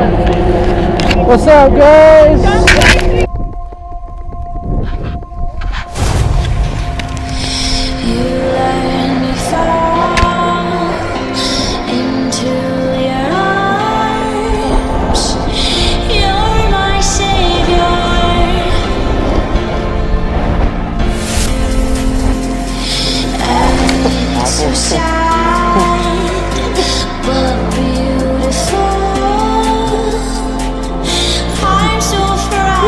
What's up, guys?